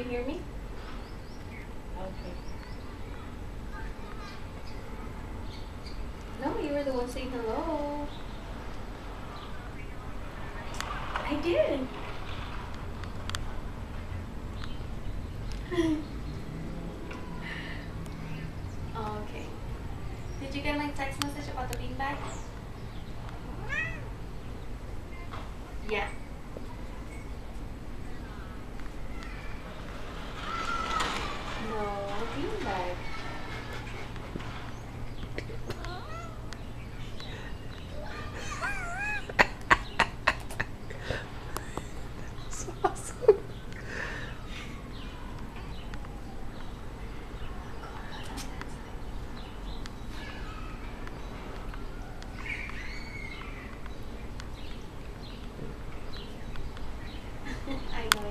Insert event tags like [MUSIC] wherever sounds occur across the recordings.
you hear me? Okay. No, you were the one saying hello. I did. [LAUGHS] okay. Did you get my text message about the beanbags? Yeah.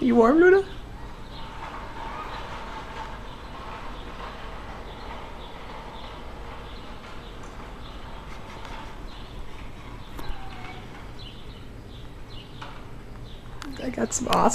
You warm, Luna? I got some awesome